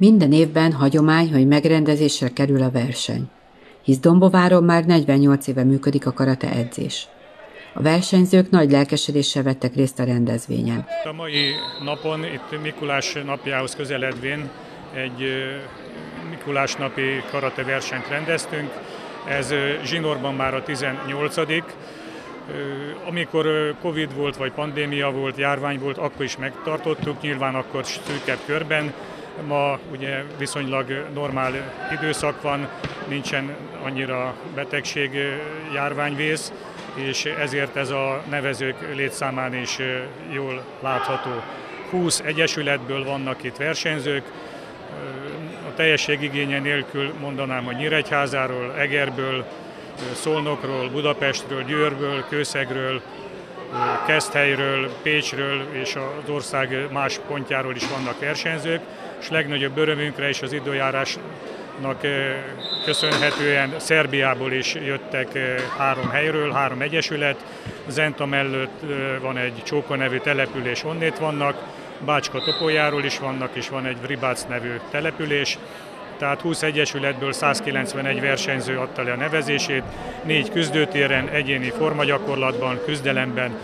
Minden évben hagyomány, hogy megrendezésre kerül a verseny, hisz Dombováron már 48 éve működik a karate edzés. A versenyzők nagy lelkesedéssel vettek részt a rendezvényen. A mai napon, itt Mikulás napjához közeledvén egy Mikulás napi karate versenyt rendeztünk. Ez Zsinorban már a 18 amikor Covid volt, vagy pandémia volt, járvány volt, akkor is megtartottuk, nyilván akkor szűkebb körben. Ma ugye viszonylag normál időszak van, nincsen annyira betegség, járványvész, és ezért ez a nevezők létszámán is jól látható. 20 egyesületből vannak itt versenyzők, a teljesség igénye nélkül mondanám, hogy Nyíregyházáról, Egerből, Szolnokról, Budapestről, Győrből, Kőszegről, Keszthelyről, Pécsről és az ország más pontjáról is vannak versenyzők, és legnagyobb örömünkre is az időjárásnak köszönhetően Szerbiából is jöttek három helyről, három egyesület. Zenta mellett van egy Csóka nevű település, onnét vannak, Bácska Topoljáról is vannak, és van egy Vribác nevű település, tehát 20 egyesületből 191 versenyző adta le a nevezését, négy küzdőtéren, egyéni formagyakorlatban, küzdelemben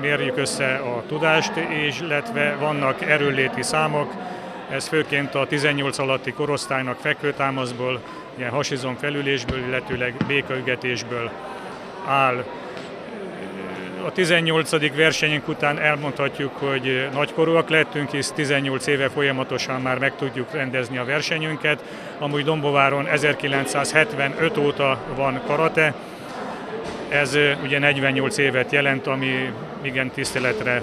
mérjük össze a tudást, és illetve vannak erőléti számok, ez főként a 18 alatti korosztálynak fekvőtámaszból, ilyen hasizom felülésből, illetőleg békaügetésből áll a 18. versenyünk után elmondhatjuk, hogy nagykorúak lettünk, hisz 18 éve folyamatosan már meg tudjuk rendezni a versenyünket. Amúgy Dombováron 1975 óta van karate, ez ugye 48 évet jelent, ami igen tiszteletre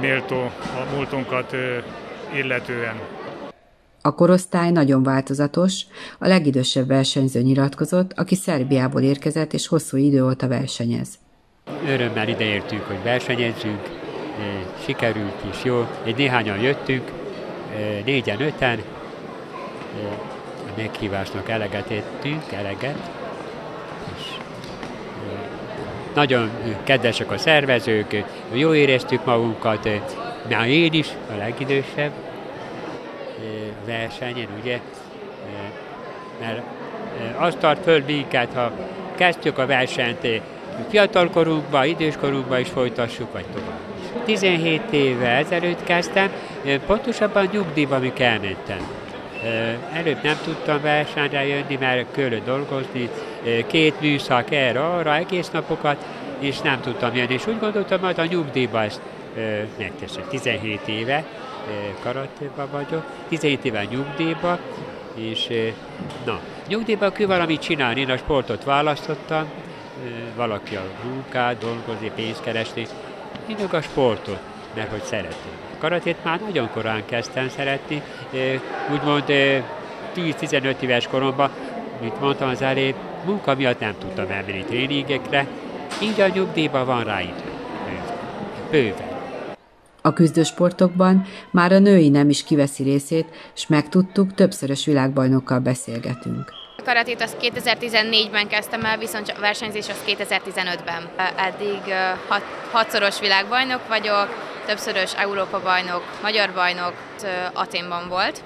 méltó a múltunkat illetően. A korosztály nagyon változatos, a legidősebb versenyző nyilatkozott, aki Szerbiából érkezett és hosszú idő óta versenyez. Örömmel ideértünk, hogy versenyezzünk, sikerült is jó. Egy néhányan jöttünk, négyen, öten, a meghívásnak eleget ettünk, eleget, és nagyon kedvesek a szervezők, jó éreztük magunkat, már én is, a legidősebb versenyen, ugye, mert azt tart föl minket, ha kezdjük a versenyt, fiatalkorunkban, időskorunkban is folytassuk, vagy tovább. 17 éve ezelőtt kezdtem, pontosabban nyugdíjban, amik elmentem. Előbb nem tudtam versenyre jönni, mert körül dolgozni, két műszak erre, arra egész napokat, és nem tudtam jönni. És úgy gondoltam, majd a nyugdíjban ezt megteszem. 17 éve karatéban vagyok, 17 éve nyugdíjban, és na, nyugdíjban kell valamit csinálni, én a sportot választottam, valaki a munkát, dolgozni, pénzt keresni, én a sportot, mert hogy szeretem. Karatét már nagyon korán kezdtem szeretni, úgymond 10-15 éves koromban, mint mondtam az elé, munka miatt nem tudtam elmenni tréningekre, így a nyugdíjban van rá idő. Bőven. A küzdősportokban már a női nem is kiveszi részét, és megtudtuk, többszörös világbajnokkal beszélgetünk karatét az 2014-ben kezdtem el, viszont a versenyzés az 2015-ben. Eddig hat, hatszoros világbajnok vagyok, többszörös Európa bajnok, magyar bajnok, Aténban volt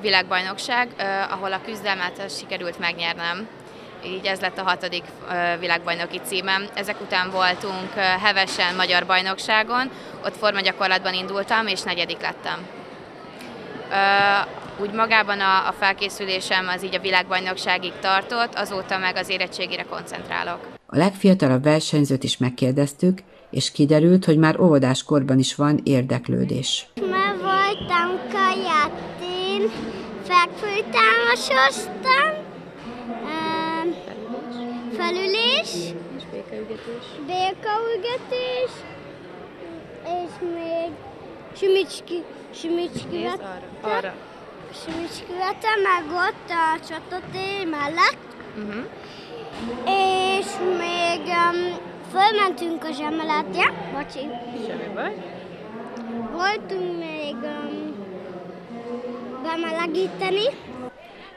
világbajnokság, ahol a küzdelmet sikerült megnyernem. Így ez lett a hatodik világbajnoki címem. Ezek után voltunk hevesen magyar bajnokságon, ott formagyakorlatban indultam, és negyedik lettem úgy magában a, a felkészülésem az így a világbajnokságig tartott, azóta meg az érettségére koncentrálok. A legfiatalabb versenyzőt is megkérdeztük, és kiderült, hogy már óvodás korban is van érdeklődés. Már voltam kajátén, fekvőtámasoztam, felülés, és békaügetés. békaügetés, és még simicski, simicski. arra. arra Simicskülete, meg ott a csatatér mellett. Uh-huh. És még um, fölmentünk a zsemeletre, bocsi. Semmi baj. Voltunk még um, bemelegíteni.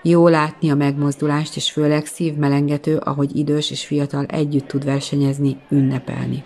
Jó látni a megmozdulást, és főleg szívmelengető, ahogy idős és fiatal együtt tud versenyezni, ünnepelni.